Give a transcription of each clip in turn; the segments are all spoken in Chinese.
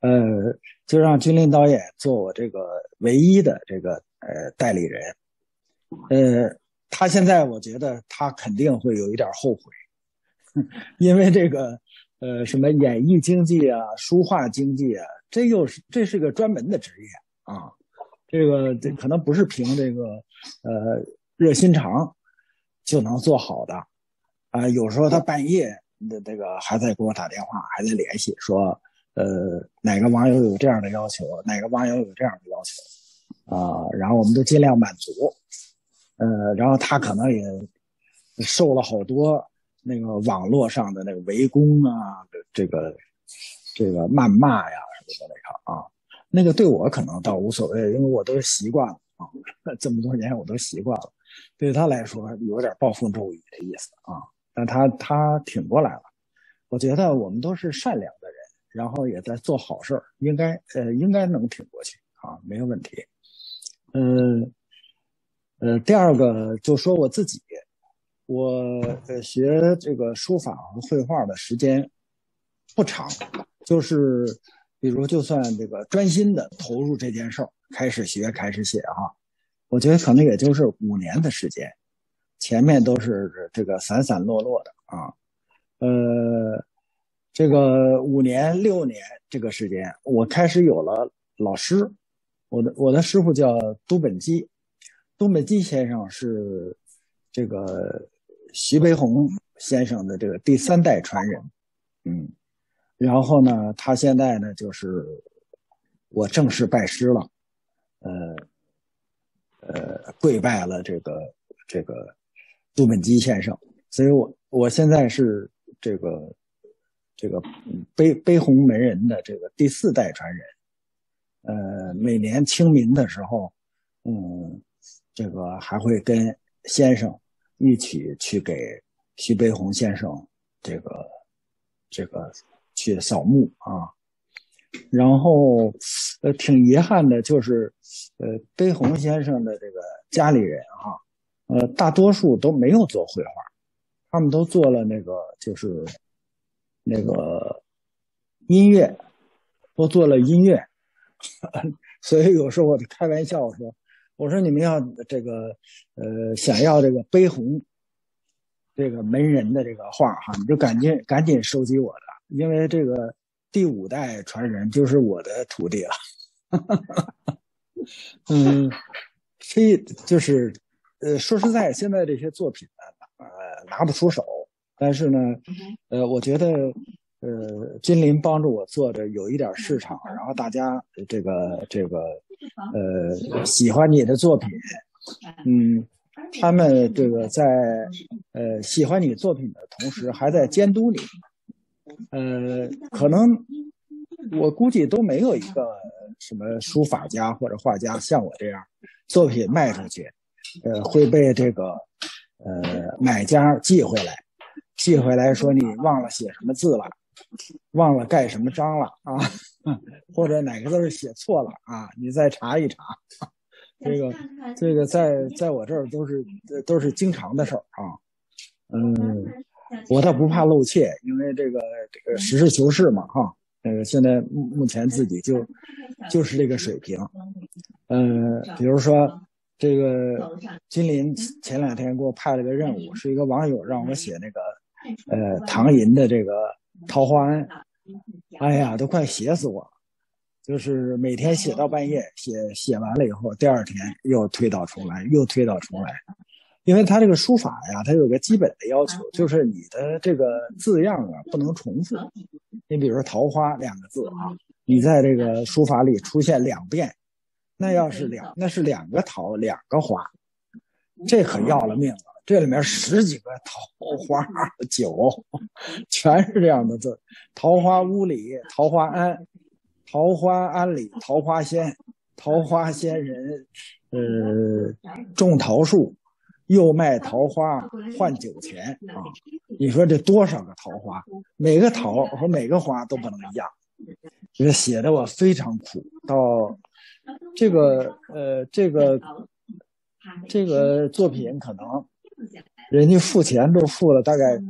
呃，就让君临导演做我这个唯一的这个呃代理人。呃，他现在我觉得他肯定会有一点后悔，因为这个呃什么演艺经济啊、书画经济啊，这又是这是个专门的职业啊，这个这可能不是凭这个呃热心肠就能做好的啊。有时候他半夜的这个还在给我打电话，还在联系说，呃哪个网友有这样的要求，哪个网友有这样的要求啊，然后我们都尽量满足。呃，然后他可能也受了好多那个网络上的那个围攻啊，这个这个谩骂呀什么的那个啊，那个对我可能倒无所谓，因为我都习惯了啊，这么多年我都习惯了。对他来说有点暴风骤雨的意思啊，但他他挺过来了。我觉得我们都是善良的人，然后也在做好事儿，应该呃应该能挺过去啊，没有问题。嗯。呃，第二个就说我自己，我呃学这个书法和绘画的时间不长，就是比如就算这个专心的投入这件事儿，开始学开始写哈，我觉得可能也就是五年的时间，前面都是这个散散落落的啊，呃，这个五年六年这个时间，我开始有了老师，我的我的师傅叫都本基。都本基先生是这个徐悲鸿先生的这个第三代传人，嗯，然后呢，他现在呢就是我正式拜师了，呃呃，跪拜了这个这个都本基先生，所以我我现在是这个这个悲悲鸿门人的这个第四代传人，呃，每年清明的时候，嗯。这个还会跟先生一起去给徐悲鸿先生这个这个去扫墓啊，然后呃挺遗憾的，就是呃悲鸿先生的这个家里人哈，呃大多数都没有做绘画，他们都做了那个就是那个音乐，都做了音乐，所以有时候我就开玩笑说。我说你们要这个，呃，想要这个悲鸿，这个门人的这个画哈，你就赶紧赶紧收集我的，因为这个第五代传人就是我的徒弟了。嗯，非就是，呃，说实在，现在这些作品呢，呃，拿不出手，但是呢，呃，我觉得，呃，金林帮助我做的有一点市场，然后大家这个这个。呃，喜欢你的作品，嗯，他们这个在呃喜欢你作品的同时，还在监督你，呃，可能我估计都没有一个什么书法家或者画家像我这样，作品卖出去，呃，会被这个呃买家寄回来，寄回来说你忘了写什么字了。忘了盖什么章了啊，或者哪个字写错了啊？你再查一查。这个这个在在我这儿都是都是经常的事儿啊。嗯，我倒不怕露怯，因为这个这个实事求是嘛哈。那个现在目目前自己就就是这个水平。嗯，比如说这个金林前两天给我派了个任务，是一个网友让我写那个呃唐寅的这个。桃花庵，哎呀，都快写死我了！就是每天写到半夜，写写完了以后，第二天又推倒重来，又推倒重来。因为他这个书法呀，它有个基本的要求，就是你的这个字样啊不能重复。你比如说“桃花”两个字啊，你在这个书法里出现两遍，那要是两，那是两个桃，两个花，这可要了命了。这里面十几个桃花酒，全是这样的字：桃花坞里桃花庵，桃花庵里桃花仙，桃花仙人，呃，种桃树，又卖桃花换酒钱啊！你说这多少个桃花？每个桃和每个花都不能一样，这写的我非常苦。到这个呃，这个这个作品可能。人家付钱都付了大概，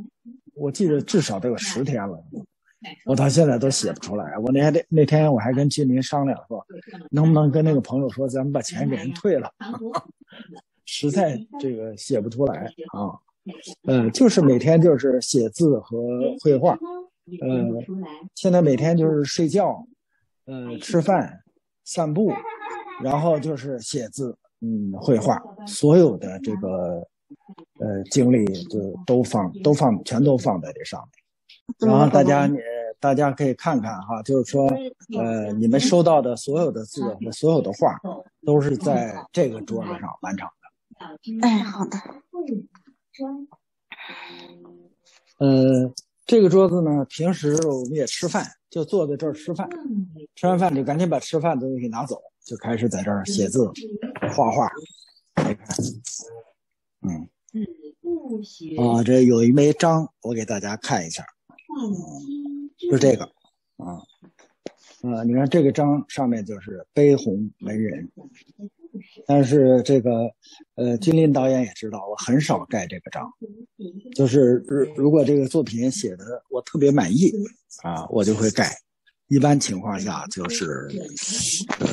我记得至少得有十天了。我到现在都写不出来。我那天那天我还跟金林商量说，能不能跟那个朋友说，咱们把钱给人退了。实在这个写不出来啊，呃，就是每天就是写字和绘画，呃，现在每天就是睡觉，呃，吃饭、散步，然后就是写字，嗯，绘画，所有的这个呃精力就都放都放全都放在这上面，然后大家你大家可以看看哈，就是说呃你们收到的所有的字和所有的画都是在这个桌子上完成的。哎，好的。呃，这个桌子呢，平时我们也吃饭，就坐在这儿吃饭。吃完饭就赶紧把吃饭的东西拿走，就开始在这儿写字、画画。你看，嗯，啊，这有一枚章，我给大家看一下，就这个，啊，啊，你看这个章上面就是悲鸿门人。但是这个，呃，金林导演也知道，我很少盖这个章，就是如果这个作品写的我特别满意啊，我就会盖。一般情况下就是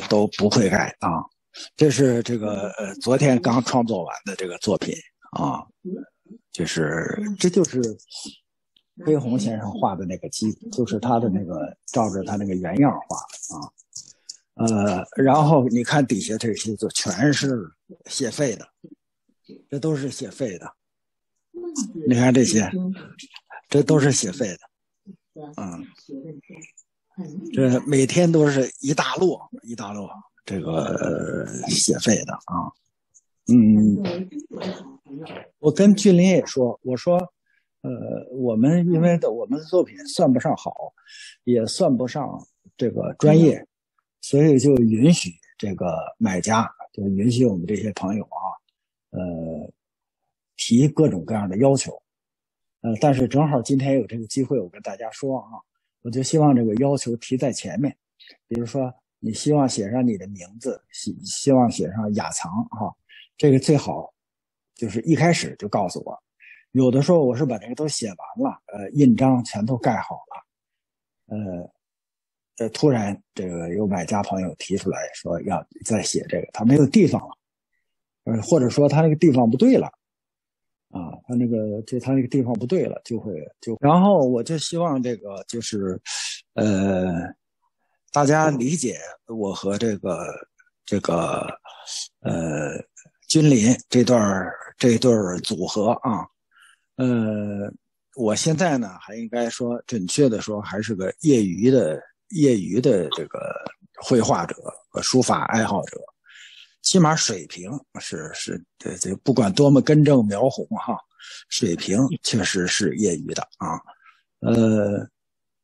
都不会盖啊。这是这个呃，昨天刚创作完的这个作品啊，就是这就是飞鸿先生画的那个鸡，就是他的那个照着他那个原样画的啊。呃，然后你看底下这些就全是写废的，这都是写废的。你看这些，这都是写废的。嗯，这每天都是一大摞一大摞这个写废的啊。嗯，我跟俊林也说，我说，呃，我们因为的我们的作品算不上好，也算不上这个专业。所以就允许这个买家，就允许我们这些朋友啊，呃，提各种各样的要求，呃，但是正好今天有这个机会，我跟大家说啊，我就希望这个要求提在前面，比如说你希望写上你的名字，希希望写上雅藏哈，这个最好就是一开始就告诉我，有的时候我是把这个都写完了，呃，印章全都盖好了，呃。呃，突然这个有买家朋友提出来说要再写这个，他没有地方了，呃，或者说他那个地方不对了，啊，他那个就他那个地方不对了，就会就，然后我就希望这个就是，呃，大家理解我和这个这个呃君临这段这对组合啊，呃，我现在呢还应该说准确的说还是个业余的。业余的这个绘画者和书法爱好者，起码水平是是，对这不管多么根正苗红哈，水平确实是业余的啊。呃，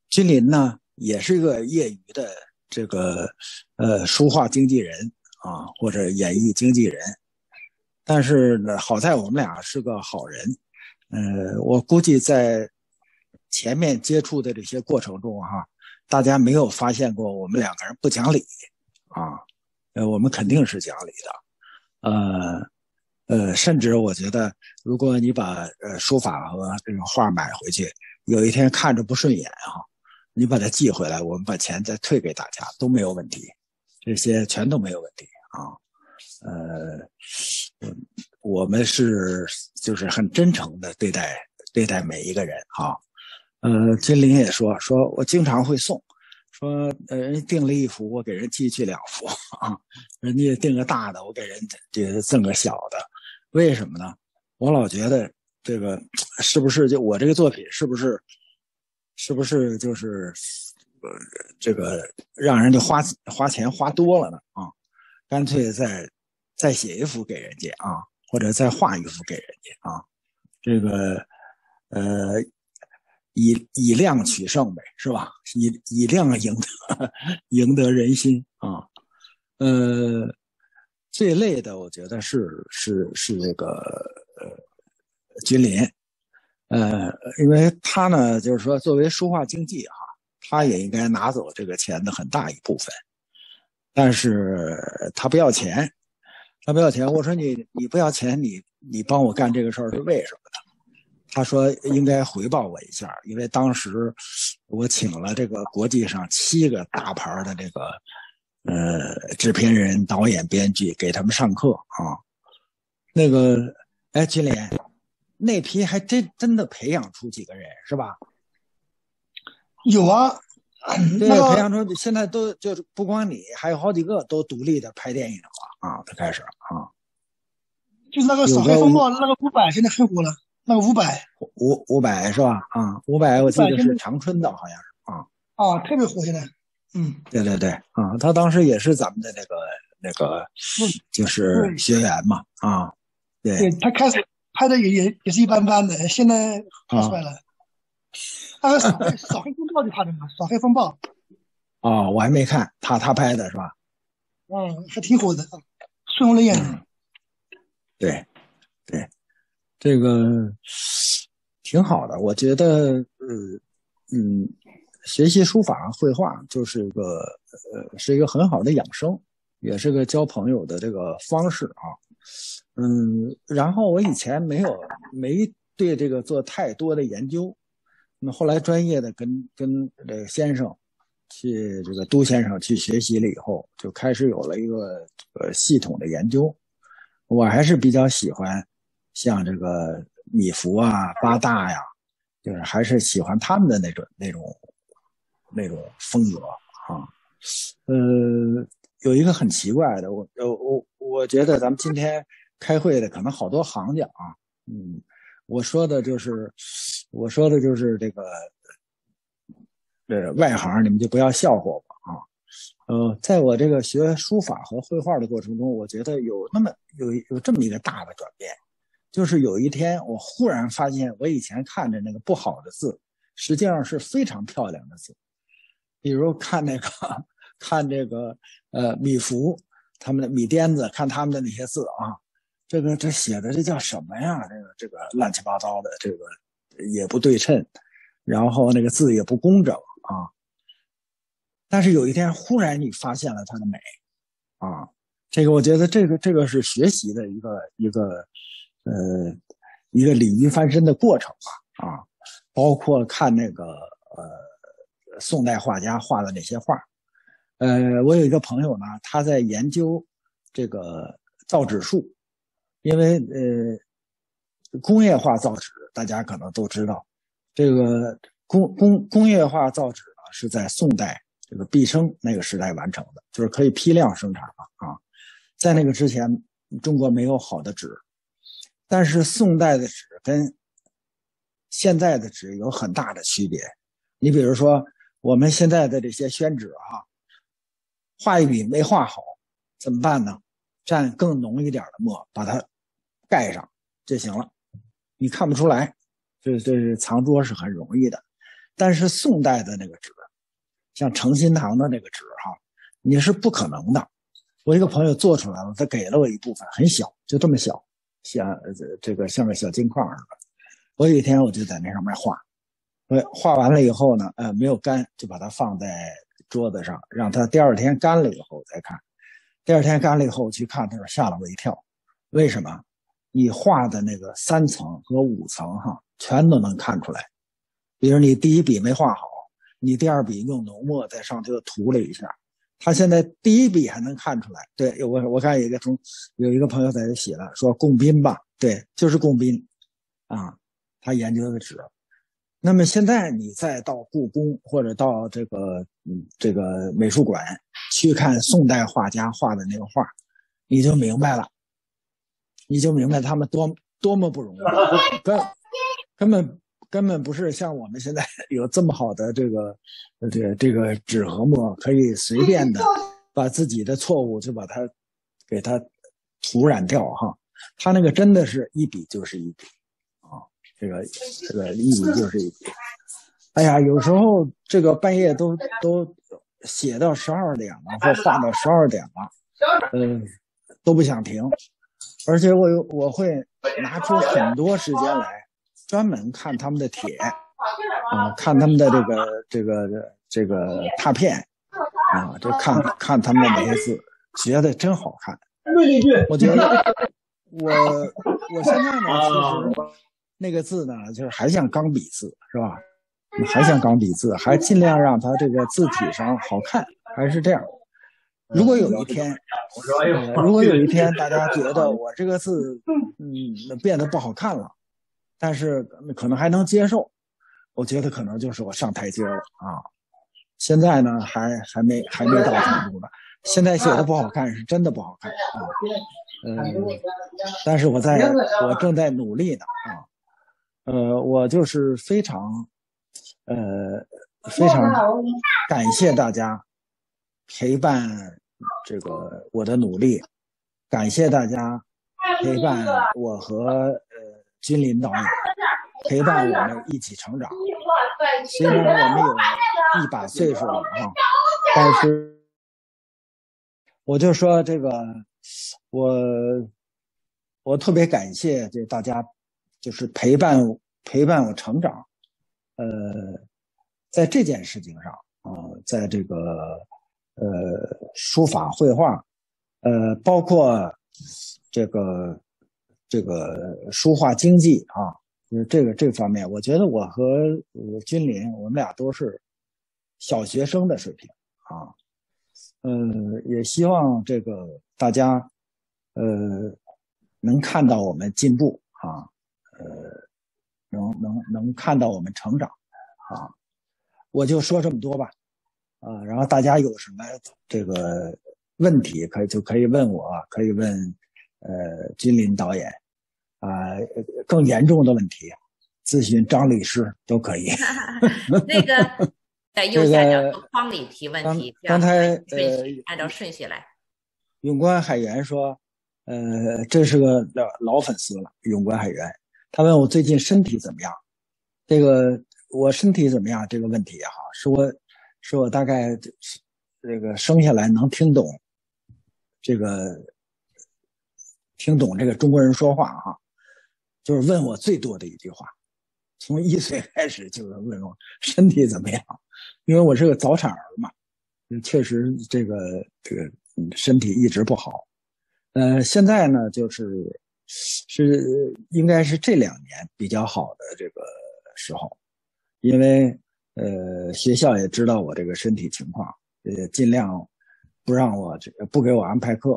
君临呢也是一个业余的这个呃书画经纪人啊，或者演艺经纪人，但是呢，好在我们俩是个好人。呃，我估计在前面接触的这些过程中哈。大家没有发现过我们两个人不讲理啊？呃，我们肯定是讲理的，呃呃，甚至我觉得，如果你把呃书法和这个画买回去，有一天看着不顺眼哈，你把它寄回来，我们把钱再退给大家都没有问题，这些全都没有问题啊。呃，我们是就是很真诚的对待对待每一个人啊。呃，金陵也说，说我经常会送，说呃，人订了一幅，我给人寄去两幅啊，人家订个大的，我给人这个赠个小的，为什么呢？我老觉得这个是不是就我这个作品是不是是不是就是呃这个让人家花花钱花多了呢啊？干脆再再写一幅给人家啊，或者再画一幅给人家啊，这个呃。以以量取胜呗，是吧？以以量赢得 赢得人心啊。呃，最累的，我觉得是是是这个呃君临，呃，因为他呢，就是说作为书画经济哈，他也应该拿走这个钱的很大一部分，但是他不要钱，他不要钱。我说你你不要钱，你你帮我干这个事儿是为什么呢？他说应该回报我一下，因为当时我请了这个国际上七个大牌的这个呃制片人、导演、编剧给他们上课啊。那个，哎，金莲，那批还真真的培养出几个人是吧？有啊，对，培养出现在都就是不光你，还有好几个都独立的拍电影了啊，他开始啊。就是那个扫黑风暴那个伍佰，现在很火了。那个伍佰，伍伍佰是吧？啊，伍佰，我记得是长春的，好像是啊。啊，特别火现在。嗯，对对对，啊，他当时也是咱们的那个那个，就是学员嘛，啊，对。对他开始拍的也也也是一般般的，现在好出来了。那 个扫黑扫黑风暴就他的嘛，扫黑风暴。啊，我还没看他他拍的是吧？嗯，还挺火的，孙红雷演的。对，对，这个挺好的。我觉得，呃，嗯，学习书法绘画就是一个，呃，是一个很好的养生，也是个交朋友的这个方式啊。嗯，然后我以前没有没对这个做太多的研究，那后来专业的跟跟这个先生去这个杜先生去学习了以后，就开始有了一个呃系统的研究。我还是比较喜欢像这个米芾啊、八大呀，就是还是喜欢他们的那种那种那种风格啊。呃，有一个很奇怪的，我呃我我觉得咱们今天开会的可能好多行家啊，嗯，我说的就是我说的就是这个呃外行，你们就不要笑话我啊。呃，在我这个学书法和绘画的过程中，我觉得有那么有有这么一个大的转变，就是有一天我忽然发现，我以前看着那个不好的字，实际上是非常漂亮的字。比如看那个看这个呃米芾他们的米癫子，看他们的那些字啊，这个这写的这叫什么呀？这个这个乱七八糟的，这个也不对称，然后那个字也不工整啊。但是有一天，忽然你发现了它的美，啊，这个我觉得这个这个是学习的一个一个，呃，一个鲤鱼翻身的过程吧，啊，包括看那个呃宋代画家画的那些画，呃，我有一个朋友呢，他在研究这个造纸术，因为呃工业化造纸大家可能都知道，这个工工工业化造纸呢是在宋代。这个毕生那个时代完成的，就是可以批量生产了啊。在那个之前，中国没有好的纸，但是宋代的纸跟现在的纸有很大的区别。你比如说，我们现在的这些宣纸啊，画一笔没画好，怎么办呢？蘸更浓一点的墨，把它盖上就行了，你看不出来。这这是藏拙是很容易的，但是宋代的那个纸。像诚心堂的那个纸哈，你是不可能的。我一个朋友做出来了，他给了我一部分，很小，就这么小，像这个像个小金矿似的。我有一天我就在那上面画，我画完了以后呢，呃，没有干，就把它放在桌子上，让它第二天干了以后再看。第二天干了以后去看，他说吓了我一跳。为什么？你画的那个三层和五层哈，全都能看出来。比如你第一笔没画好。你第二笔用浓墨在上头涂了一下，他现在第一笔还能看出来。对我，我看有一个同有一个朋友在这写了，说贡宾吧，对，就是贡宾，啊，他研究的纸。那么现在你再到故宫或者到这个嗯这个美术馆去看宋代画家画的那个画，你就明白了，你就明白他们多多么不容易，根根本。根本不是像我们现在 有这么好的这个，这个这个纸和墨，可以随便的 把自己的错误就把它给它涂染掉哈。他那个真的是一笔就是一笔啊，这个这个一笔就是一笔。哎呀，有时候这个半夜都都写到十二点了，或画到十二点了，嗯，都不想停，而且我有我会拿出很多时间来。专门看他们的帖，啊，看他们的这个这个这个拓片，啊，就看看他们的那些字，觉得真好看。我觉得我我现在呢，其实那个字呢，就是还像钢笔字，是吧？还像钢笔字，还尽量让它这个字体上好看，还是这样。如果有一天，呃，如果有一天大家觉得我这个字，嗯，变得不好看了，但是可能还能接受，我觉得可能就是我上台阶了啊。现在呢，还还没还没到程度呢。现在写的不好看，是真的不好看啊。嗯，但是我在我正在努力呢啊。呃，我就是非常，呃，非常感谢大家陪伴。这个我的努力，感谢大家陪伴我和呃君临导演，陪伴我们一起成长。虽然我们有一把岁数了啊，但是我就说这个，我我特别感谢这大家，就是陪伴陪伴我成长。呃，在这件事情上啊，在这个。呃，书法绘画，呃，包括这个这个书画经济啊，就是这个这方面，我觉得我和君临，我们俩都是小学生的水平啊。呃，也希望这个大家呃能看到我们进步啊，呃，能能能看到我们成长啊。我就说这么多吧。啊，然后大家有什么这个问题，可以就可以问我，可以问呃金林导演啊，更严重的问题咨询张律师都可以。那个 在右下角框里提问题，刚才呃按照顺序来。永观海源说，呃，这是个老老粉丝了，永观海源，他问我最近身体怎么样？这个我身体怎么样？这个问题也好，是我。是我大概这个生下来能听懂这个听懂这个中国人说话哈，就是问我最多的一句话，从一岁开始就是问我身体怎么样，因为我是个早产儿嘛，确实这个这个身体一直不好，呃，现在呢就是是应该是这两年比较好的这个时候，因为。呃，学校也知道我这个身体情况，也尽量不让我这不给我安排课。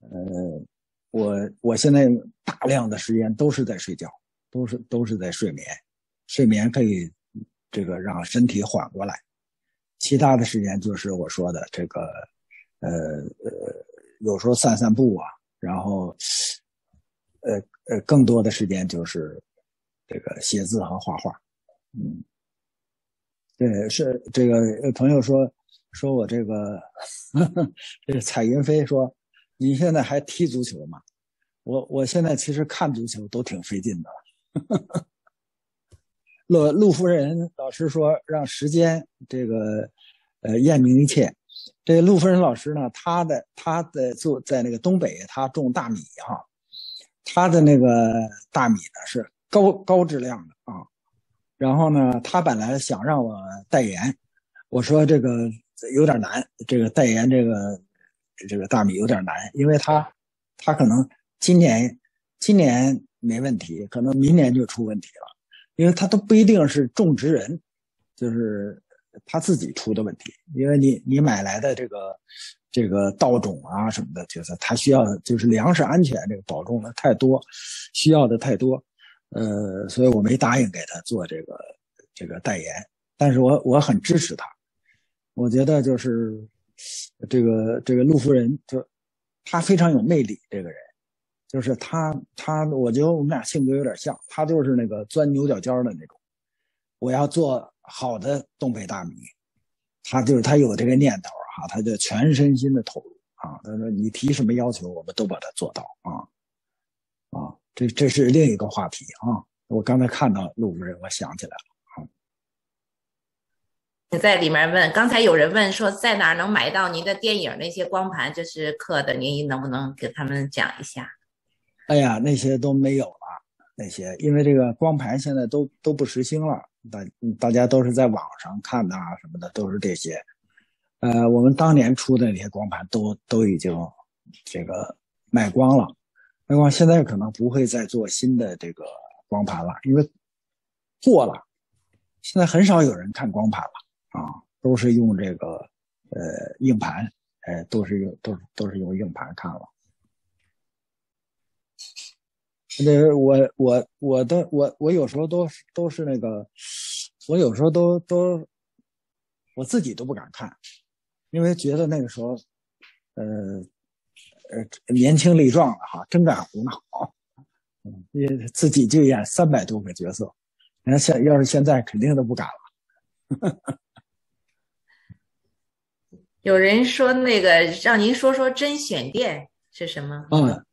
呃，我我现在大量的时间都是在睡觉，都是都是在睡眠，睡眠可以这个让身体缓过来。其他的时间就是我说的这个，呃呃，有时候散散步啊，然后呃呃，更多的时间就是这个写字和画画，嗯。对，是这个朋友说，说我这个，这个彩云飞说，你现在还踢足球吗？我我现在其实看足球都挺费劲的了。陆陆夫人老师说，让时间这个呃验明一切。这陆夫人老师呢，他的他的做在那个东北，他种大米哈，他的那个大米呢是高高质量的啊。然后呢，他本来想让我代言，我说这个有点难，这个代言这个这个大米有点难，因为他他可能今年今年没问题，可能明年就出问题了，因为他都不一定是种植人，就是他自己出的问题，因为你你买来的这个这个稻种啊什么的，就是他需要就是粮食安全这个保证的太多，需要的太多。呃，所以我没答应给他做这个这个代言，但是我我很支持他。我觉得就是这个这个陆夫人，就她非常有魅力。这个人就是他他，我觉得我们俩性格有点像。他就是那个钻牛角尖的那种。我要做好的东北大米，他就是他有这个念头哈，他就全身心的投入啊。他说你提什么要求，我们都把它做到啊啊。这这是另一个话题啊！我刚才看到陆主任，我想起来了啊。你在里面问，刚才有人问说在哪能买到您的电影那些光盘，就是刻的，您能不能给他们讲一下？哎呀，那些都没有了，那些因为这个光盘现在都都不实行了，大大家都是在网上看的啊什么的，都是这些。呃，我们当年出的那些光盘都都已经这个卖光了。那么现在可能不会再做新的这个光盘了，因为过了，现在很少有人看光盘了啊，都是用这个呃硬盘，哎，都是用都都是用硬盘看了。那我我我的我我有时候都都是那个，我有时候都都我自己都不敢看，因为觉得那个时候，呃呃年轻力壮的哈，真敢胡闹，嗯，也自己就演三百多个角色，你看现要是现在肯定都不敢了。有人说那个让您说说甄选店是什么？嗯，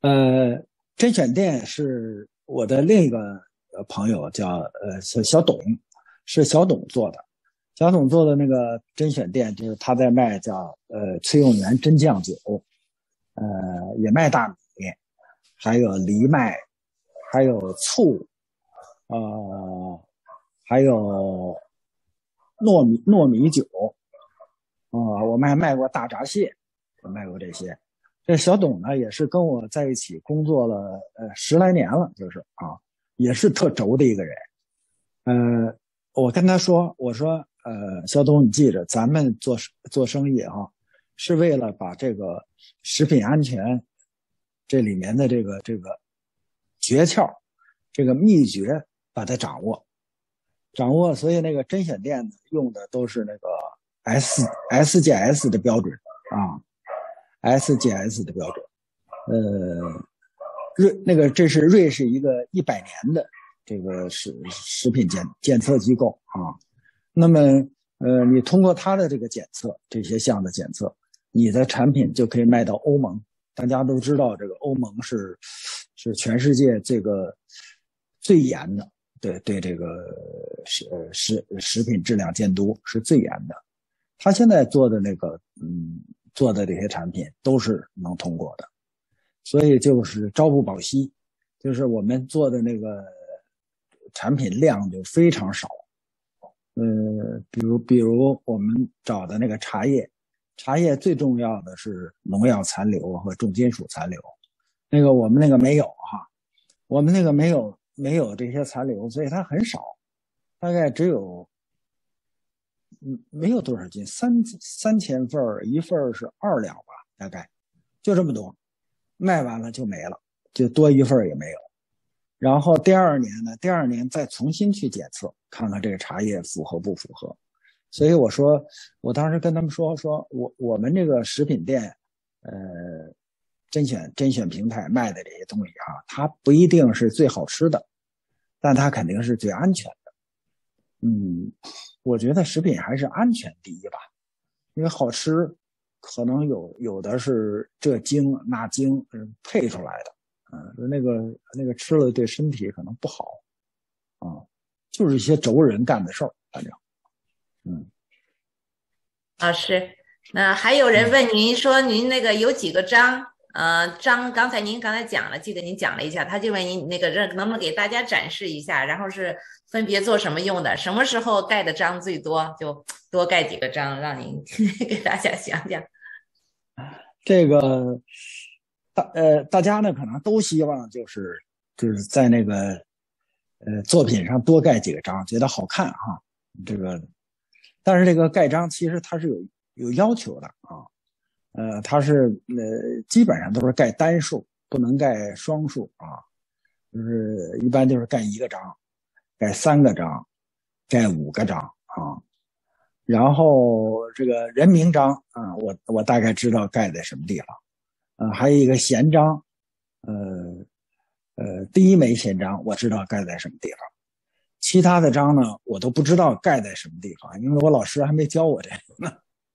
呃。甄选店是我的另一个朋友，叫呃小小董，是小董做的。小董做的那个甄选店，就是他在卖叫呃崔永元真酱酒，呃也卖大米，还有藜麦，还有醋，呃还有糯米糯米酒，啊我们还卖过大闸蟹，卖过这些。这小董呢，也是跟我在一起工作了呃十来年了，就是啊，也是特轴的一个人。呃，我跟他说，我说，呃，小董，你记着，咱们做做生意啊，是为了把这个食品安全这里面的这个这个诀窍、这个秘诀把它掌握，掌握。所以那个甄选店用的都是那个 S S G S 的标准啊。SGS 的标准，呃，瑞那个这是瑞士一个一百年的这个食食品检检测机构啊。那么，呃，你通过它的这个检测这些项的检测，你的产品就可以卖到欧盟。大家都知道，这个欧盟是是全世界这个最严的，对对这个食食食品质量监督是最严的。他现在做的那个，嗯。做的这些产品都是能通过的，所以就是朝不保夕，就是我们做的那个产品量就非常少。呃，比如比如我们找的那个茶叶，茶叶最重要的是农药残留和重金属残留，那个我们那个没有哈，我们那个没有没有这些残留，所以它很少，大概只有。嗯，没有多少斤，三三千份儿，一份儿是二两吧，大概就这么多，卖完了就没了，就多一份也没有。然后第二年呢，第二年再重新去检测，看看这个茶叶符合不符合。所以我说，我当时跟他们说，说我我们这个食品店，呃，甄选甄选平台卖的这些东西啊，它不一定是最好吃的，但它肯定是最安全的。嗯。我觉得食品还是安全第一吧，因为好吃，可能有有的是这精那精嗯配出来的，嗯，那个那个吃了对身体可能不好，啊，就是一些轴人干的事儿，反正，嗯。老师，那还有人问您说您那个有几个章？呃，章刚才您刚才讲了，记得您讲了一下，他就问您那个能能不能给大家展示一下，然后是分别做什么用的，什么时候盖的章最多，就多盖几个章，让您 给大家讲讲。这个大呃，大家呢可能都希望就是就是在那个呃作品上多盖几个章，觉得好看哈。这个，但是这个盖章其实它是有有要求的啊。呃，它是呃，基本上都是盖单数，不能盖双数啊。就是一般就是盖一个章，盖三个章，盖五个章啊。然后这个人名章啊，我我大概知道盖在什么地方。啊，还有一个闲章，呃呃，第一枚闲章我知道盖在什么地方。其他的章呢，我都不知道盖在什么地方，因为我老师还没教我这个呢，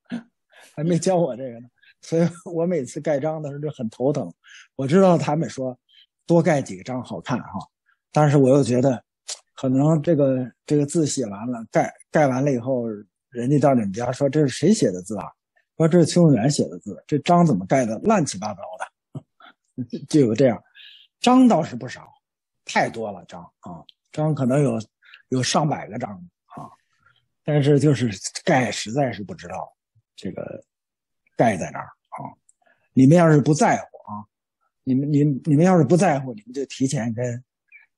还没教我这个呢。所以我每次盖章的时候就很头疼。我知道他们说多盖几个章好看哈，但是我又觉得可能这个这个字写完了盖盖完了以后，人家到你们家说这是谁写的字啊？说这是邱永元写的字，这章怎么盖的乱七八糟的？就有这样，章倒是不少，太多了章啊，章可能有有上百个章啊，但是就是盖实在是不知道这个。盖在哪儿啊！你们要是不在乎啊，你们、你、你们要是不在乎，你们就提前跟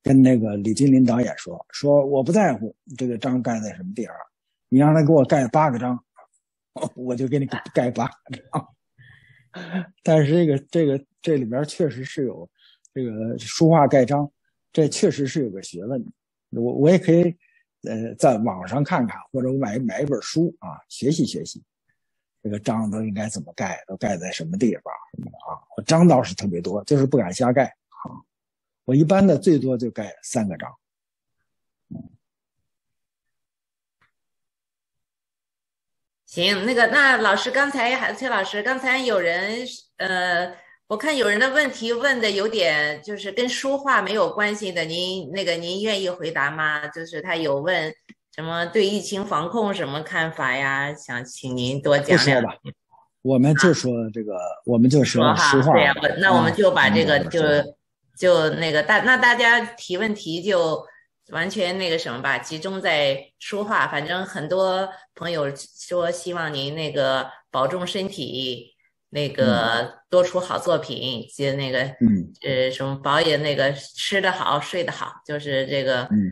跟那个李金林导演说，说我不在乎这个章盖在什么地方，你让他给我盖八个章，我就给你盖八个章。但是这个这个这里边确实是有这个书画盖章，这确实是有个学问。我我也可以呃在网上看看，或者我买买一本书啊，学习学习。这个章都应该怎么盖，都盖在什么地方什么的啊？我章倒是特别多，就是不敢瞎盖啊。我一般的最多就盖三个章。行，那个那老师刚才还崔老师刚才有人呃，我看有人的问题问的有点就是跟书画没有关系的，您那个您愿意回答吗？就是他有问什么对疫情防控什么看法呀？想请您多讲讲。吧，我们就说这个，我们就说书画。对呀，那我们就把这个就就那个大那大家提问题就。完全那个什么吧，集中在书画。反正很多朋友说希望您那个保重身体，那个多出好作品，就那个嗯呃什么保也那个吃得好睡得好，就是这个嗯。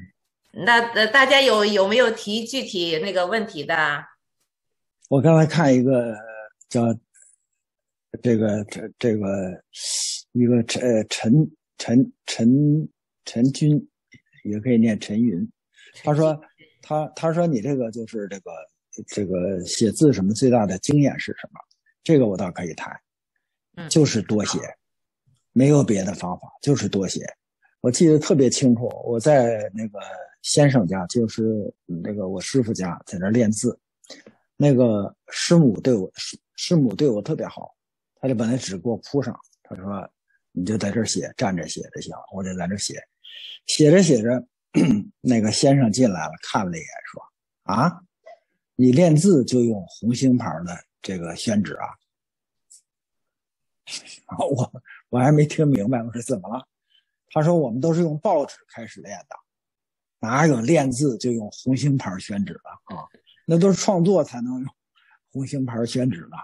那呃大家有有没有提具体那个问题的？我刚才看一个叫这个这这个一个陈陈陈陈军。也可以念陈云，他说，他他说你这个就是这个这个写字什么最大的经验是什么？这个我倒可以谈，就是多写，没有别的方法，就是多写。我记得特别清楚，我在那个先生家，就是那个我师傅家，在那练字，那个师母对我师师母对我特别好，他就把那纸给我铺上，他说你就在这写，站着写就行，我就在这写。写着写着，那个先生进来了，看了一眼，说：“啊，你练字就用红星牌的这个宣纸啊？”我我还没听明白，我说怎么了？他说：“我们都是用报纸开始练的，哪有练字就用红星牌宣纸的啊？那都是创作才能用红星牌宣纸的。”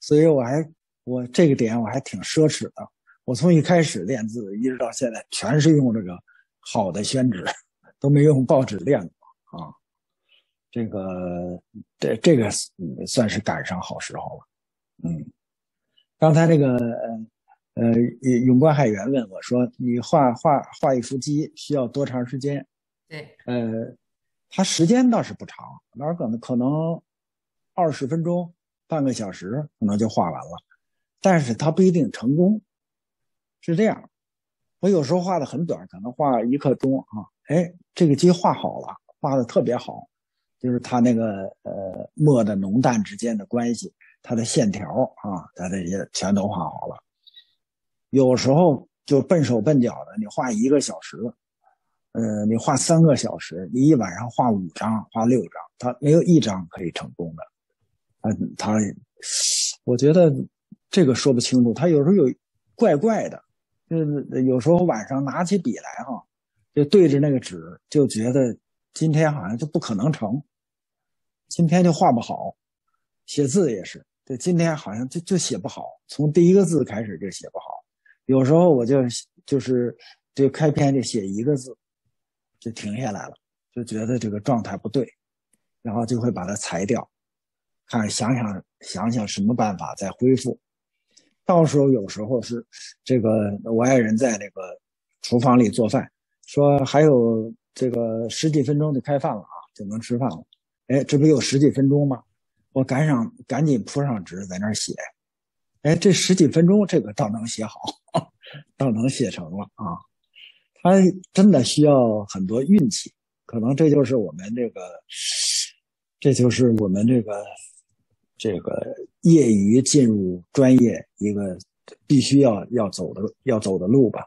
所以我还我这个点我还挺奢侈的。我从一开始练字一直到现在，全是用这个。好的宣纸都没用报纸练过，这个这这个算是赶上好时候了。嗯，刚才那个呃永观海员问我说：“你画画画一幅鸡需要多长时间？”对，呃，他时间倒是不长，哪可能可能二十分钟、半个小时可能就画完了，但是他不一定成功，是这样。我有时候画的很短，可能画一刻钟啊，哎，这个鸡画好了，画的特别好，就是它那个呃墨的浓淡之间的关系，它的线条啊，它这些全都画好了。有时候就笨手笨脚的，你画一个小时，呃，你画三个小时，你一晚上画五张、画六张，它没有一张可以成功的。嗯，他，我觉得这个说不清楚，他有时候有怪怪的。就是有时候晚上拿起笔来哈，就对着那个纸，就觉得今天好像就不可能成，今天就画不好。写字也是，对，今天好像就就写不好，从第一个字开始就写不好。有时候我就就是就开篇就写一个字，就停下来了，就觉得这个状态不对，然后就会把它裁掉，看想想想想什么办法再恢复。到时候有时候是，这个我爱人在那个厨房里做饭，说还有这个十几分钟就开饭了啊，就能吃饭了。哎，这不有十几分钟吗？我赶上赶紧铺上纸在那儿写。哎，这十几分钟这个倒能写好，倒能写成了啊。他真的需要很多运气，可能这就是我们这个，这就是我们这个。这个业余进入专业一个必须要要走的要走的路吧，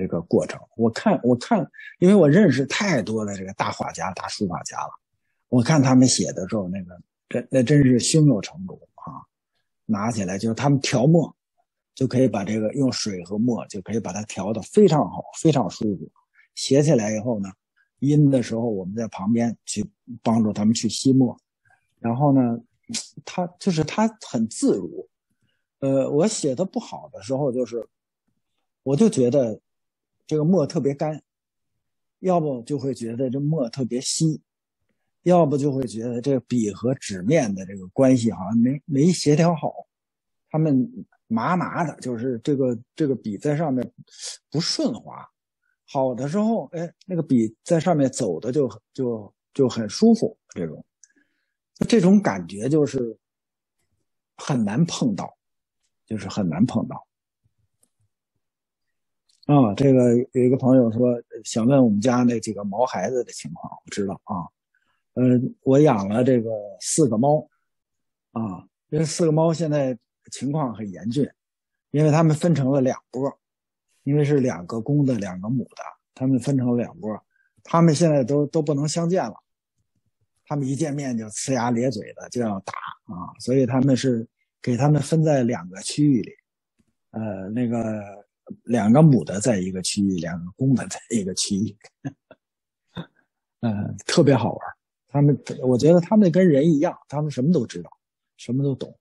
这个过程，我看我看，因为我认识太多的这个大画家、大书法家了，我看他们写的时候，那个真那真是胸有成竹啊！拿起来就是他们调墨，就可以把这个用水和墨就可以把它调的非常好，非常舒服。写起来以后呢，阴的时候我们在旁边去帮助他们去吸墨，然后呢。他就是他很自如，呃，我写的不好的时候，就是我就觉得这个墨特别干，要不就会觉得这墨特别稀，要不就会觉得这个笔和纸面的这个关系好像没没协调好，他们麻麻的，就是这个这个笔在上面不顺滑。好的时候，哎，那个笔在上面走的就就就很舒服，这种这种感觉就是很难碰到，就是很难碰到。啊，这个有一个朋友说想问我们家那几个毛孩子的情况，我知道啊，呃，我养了这个四个猫，啊，这四个猫现在情况很严峻，因为他们分成了两波。因为是两个公的，两个母的，他们分成了两波，他们现在都都不能相见了，他们一见面就呲牙咧嘴的就要打啊，所以他们是给他们分在两个区域里，呃，那个两个母的在一个区域，两个公的在一个区域，嗯，特别好玩。他们，我觉得他们跟人一样，他们什么都知道，什么都懂。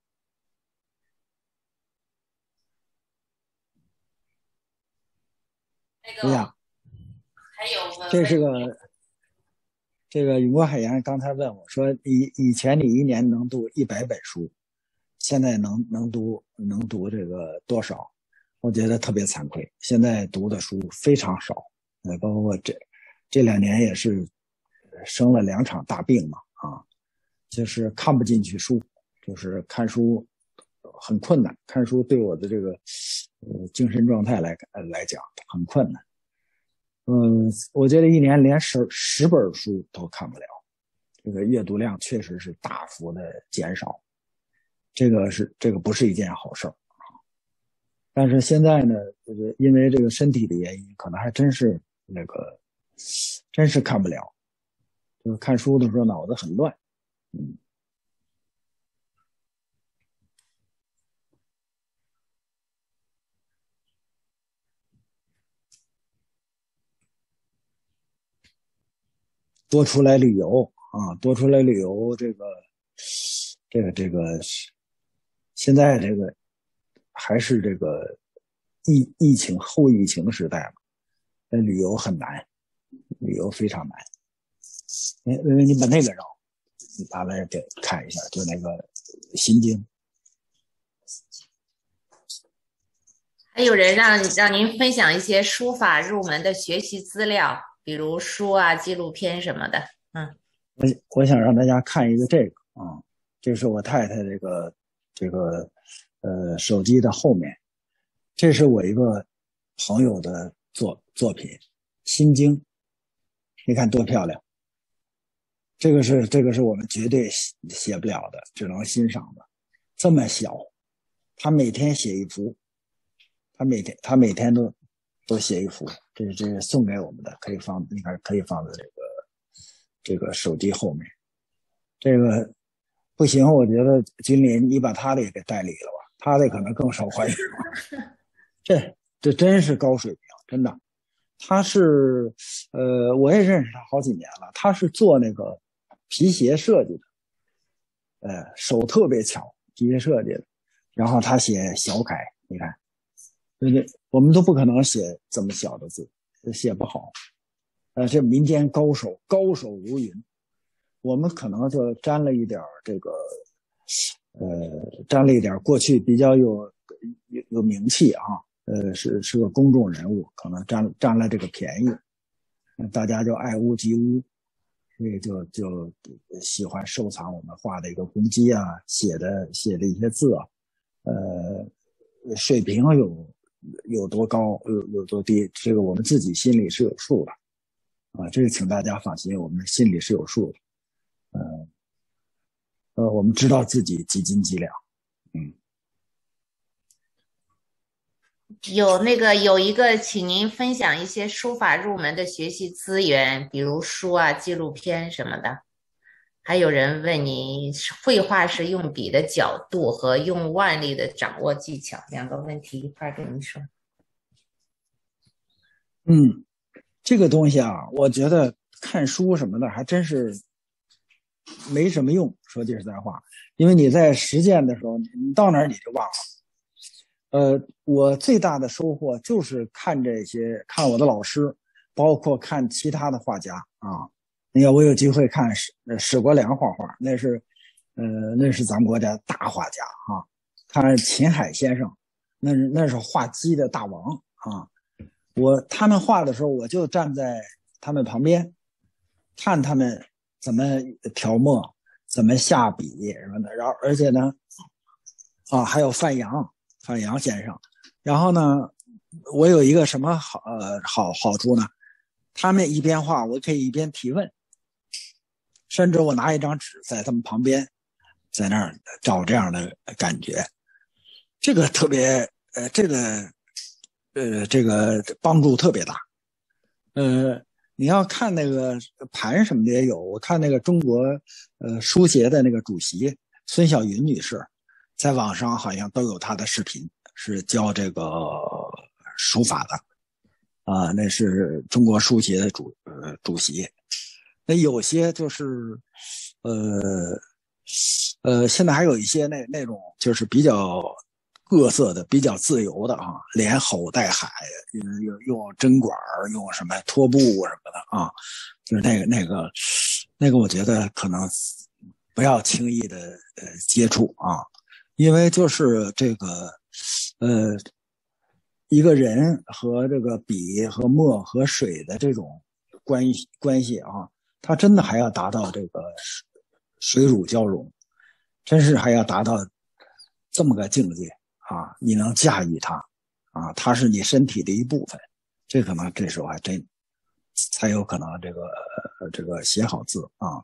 哎呀，还有这是个这个永国海洋刚才问我说，以以前你一年能读一百本书，现在能能读能读这个多少？我觉得特别惭愧，现在读的书非常少。呃，包括这这两年也是生了两场大病嘛，啊，就是看不进去书，就是看书很困难，看书对我的这个呃精神状态来来讲很困难。嗯，我觉得一年连十十本书都看不了，这个阅读量确实是大幅的减少，这个是这个不是一件好事儿。但是现在呢，就是因为这个身体的原因，可能还真是那个，真是看不了，就是看书的时候脑子很乱，嗯。多出来旅游啊，多出来旅游，这个，这个，这个，现在这个还是这个疫疫情后疫情时代嘛，那旅游很难，旅游非常难。哎，微微，你把那个让，你拿来给看一下，就那个《心经》。还有人让让您分享一些书法入门的学习资料。比如书啊、纪录片什么的，嗯，我我想让大家看一个这个啊，这是我太太这个这个呃手机的后面，这是我一个朋友的作作品《心经》，你看多漂亮。这个是这个是我们绝对写不了的，只能欣赏的。这么小，他每天写一幅，他每天他每天都。都写一幅，这是这是送给我们的，可以放，你看可以放在这个这个手机后面。这个不行，我觉得君临，你把他的也给代理了吧，他的可能更受欢迎。这这真是高水平，真的。他是呃，我也认识他好几年了，他是做那个皮鞋设计的，呃，手特别巧，皮鞋设计的。然后他写小楷，你看。对对，我们都不可能写这么小的字，写不好。呃，这民间高手，高手如云。我们可能就沾了一点这个，呃，沾了一点过去比较有有有名气啊，呃，是是个公众人物，可能占占了这个便宜，大家就爱屋及乌，所以就就喜欢收藏我们画的一个公鸡啊，写的写的一些字啊，呃，水平有。有多高，有有多低，这个我们自己心里是有数的，啊，这个请大家放心，我们心里是有数的，嗯，我们知道自己几斤几两，嗯。有那个有一个，请您分享一些书法入门的学习资源，比如书啊、纪录片什么的。还有人问你，绘画是用笔的角度和用腕力的掌握技巧，两个问题一块跟您说。嗯，这个东西啊，我觉得看书什么的还真是没什么用。说句实在话，因为你在实践的时候，你到哪儿你就忘了。呃，我最大的收获就是看这些，看我的老师包括看其他的画家啊。你看，我有机会看史史国良画画，那是，呃，那是咱们国家大画家啊。看秦海先生，那是那是画鸡的大王啊。我他们画的时候，我就站在他们旁边，看他们怎么调墨，怎么下笔什么的。然后，而且呢，啊，还有范阳，范阳先生。然后呢，我有一个什么好呃好好处呢？他们一边画，我可以一边提问，甚至我拿一张纸在他们旁边，在那儿找这样的感觉，这个特别呃，这个。呃，这个帮助特别大。呃，你要看那个盘什么的也有，我看那个中国呃书协的那个主席孙晓云女士，在网上好像都有她的视频，是教这个书法的。啊，那是中国书协的主呃主席。那有些就是呃呃，现在还有一些那那种就是比较。各色的比较自由的啊，连吼带喊，用用针管用什么拖布什么的啊，就是那个那个那个，我觉得可能不要轻易的呃接触啊，因为就是这个呃一个人和这个笔和墨和水的这种关系关系啊，他真的还要达到这个水乳交融，真是还要达到这么个境界。啊，你能驾驭它，啊，它是你身体的一部分，这可能这时候还真才有可能这个这个写好字啊。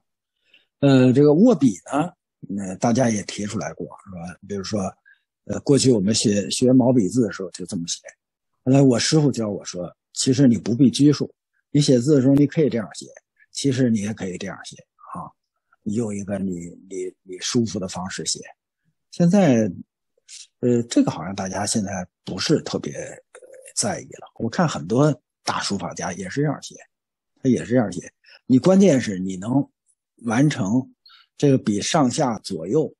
呃，这个握笔呢，呃，大家也提出来过，是吧？比如说，呃，过去我们学学毛笔字的时候就这么写。后来我师傅教我说，其实你不必拘束，你写字的时候你可以这样写，其实你也可以这样写啊，用一个你你你舒服的方式写。现在。呃，这个好像大家现在不是特别在意了。我看很多大书法家也是这样写，他也是这样写。你关键是你能完成这个笔上下左右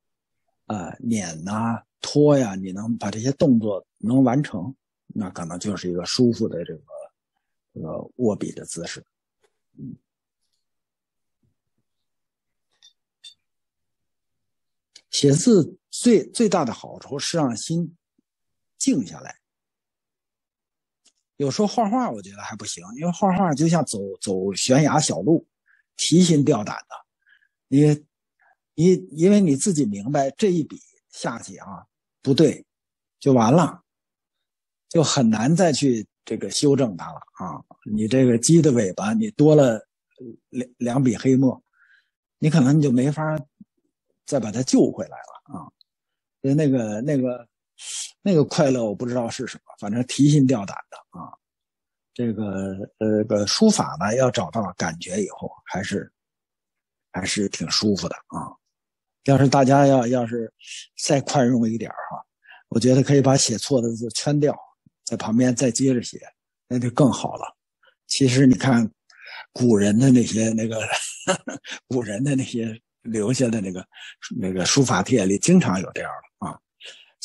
啊捻呐拖呀，你能把这些动作能完成，那可能就是一个舒服的这个这个握笔的姿势。嗯。写字最最大的好处是让心静下来。有时候画画，我觉得还不行，因为画画就像走走悬崖小路，提心吊胆的。你你因为你自己明白这一笔下去啊不对，就完了，就很难再去这个修正它了啊。你这个鸡的尾巴，你多了两两笔黑墨，你可能你就没法。再把它救回来了啊！那个、那个、那个快乐，我不知道是什么，反正提心吊胆的啊。这个呃，个书法呢，要找到感觉以后，还是还是挺舒服的啊。要是大家要要是再宽容一点哈，我觉得可以把写错的字圈掉，在旁边再接着写，那就更好了。其实你看古人的那些那个 古人的那些。留下的那个那个书法帖里经常有这样的，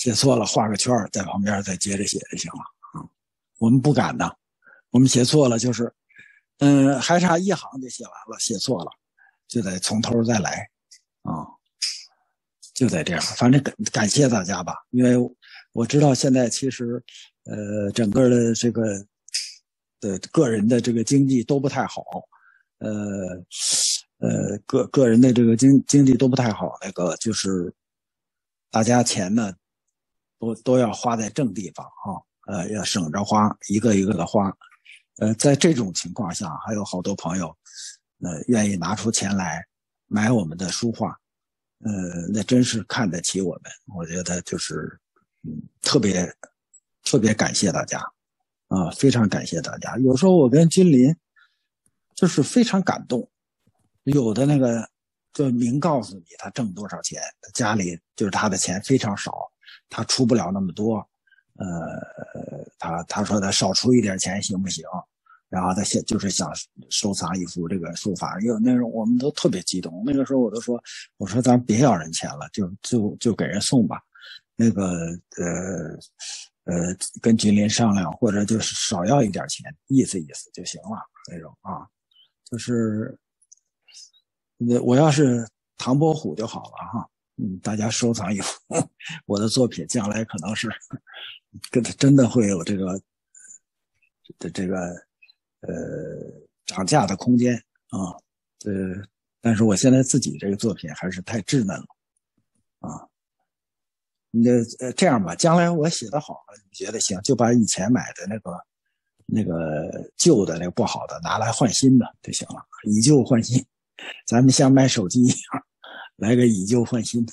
写错了画个圈在旁边再接着写就行了啊。我们不敢的，我们写错了就是，嗯，还差一行就写完了，写错了就得从头再来啊，就得这样。反正感感谢大家吧，因为我知道现在其实呃整个的这个的个人的这个经济都不太好，呃。呃，个个人的这个经经济都不太好，那个就是大家钱呢，都都要花在正地方啊，呃，要省着花，一个一个的花。呃，在这种情况下，还有好多朋友，呃，愿意拿出钱来买我们的书画，呃，那真是看得起我们。我觉得就是，嗯，特别特别感谢大家，啊，非常感谢大家。有时候我跟金林就是非常感动。有的那个就明告诉你他挣多少钱，家里就是他的钱非常少，他出不了那么多。呃，他他说他少出一点钱行不行？然后他现就是想收藏一幅这个书法，因为那时候我们都特别激动。那个时候我都说，我说咱别要人钱了，就就就给人送吧。那个呃呃，跟君临商量，或者就是少要一点钱，意思意思就行了那种啊。就是，那我要是唐伯虎就好了哈。嗯，大家收藏以后，我的作品将来可能是跟他真的会有这个的这个呃涨价的空间啊。呃，但是我现在自己这个作品还是太稚嫩了啊。那呃这样吧，将来我写的好了，你觉得行，就把以前买的那个那个旧的那个不好的拿来换新的就行了，以旧换新，咱们像卖手机一样。来个以旧换新，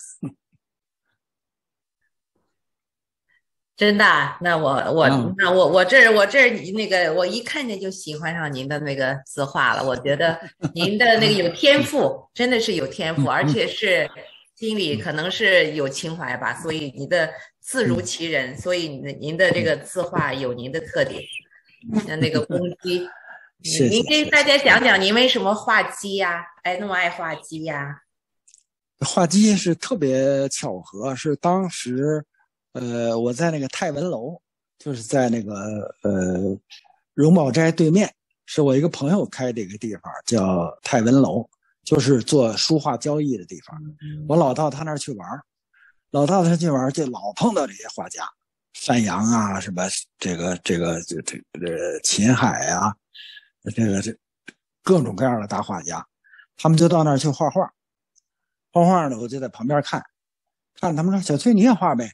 真的？那我我那我我这我这那个我一看见就喜欢上您的那个字画了。我觉得您的那个有天赋，真的是有天赋，而且是心里可能是有情怀吧。所以您的字如其人，所以您您的这个字画有您的特点，像那个公鸡。您跟大家讲讲您为什么画鸡呀？哎，那么爱画鸡呀？画鸡是特别巧合，是当时，呃，我在那个泰文楼，就是在那个呃荣宝斋对面，是我一个朋友开的一个地方，叫泰文楼，就是做书画交易的地方。我老到他那儿去玩，老到他去玩，就老碰到这些画家，山羊啊，什么这个这个这这这秦海啊，这个这各种各样的大画家，他们就到那儿去画画。画画呢，我就在旁边看，看他们说：“小崔你也画呗。”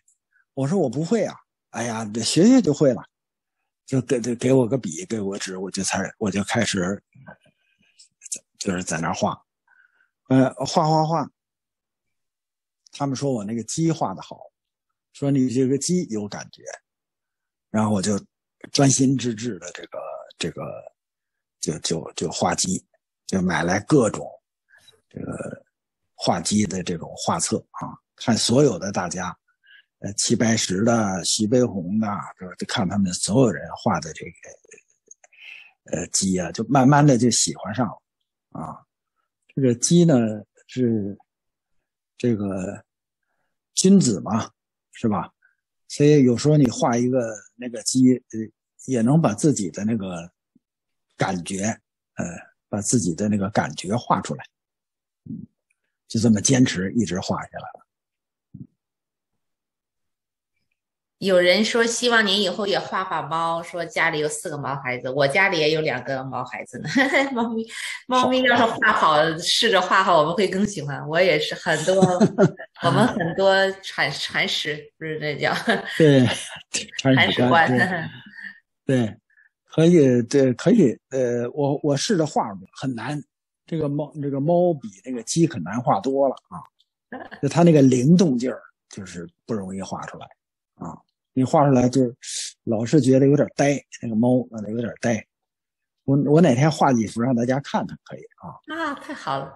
我说：“我不会啊。”哎呀，学学就会了，就给给给我个笔，给我纸，我就才我就开始，就是在那画，呃，画画画。他们说我那个鸡画的好，说你这个鸡有感觉，然后我就专心致志的这个这个，就就就画鸡，就买来各种这个。画鸡的这种画册啊，看所有的大家，呃，齐白石的、徐悲鸿的，就看他们所有人画的这个，呃，鸡啊，就慢慢的就喜欢上了啊。这个鸡呢是这个君子嘛，是吧？所以有时候你画一个那个鸡，呃，也能把自己的那个感觉，呃，把自己的那个感觉画出来，嗯。就这么坚持，一直画下来了。有人说希望您以后也画画猫，说家里有四个毛孩子，我家里也有两个毛孩子呢。猫咪，猫咪要是画好，试着画好，我们会更喜欢。我也是很多，我们很多铲铲屎，不是这叫对铲屎官。对，可以，对，可以。呃，我我试着画过，很难。这个猫，这个猫比那个鸡可难画多了啊！就它那个灵动劲儿，就是不容易画出来啊。你画出来就老是觉得有点呆，那个猫有点呆。我我哪天画几幅让大家看看，可以啊？啊，太好了！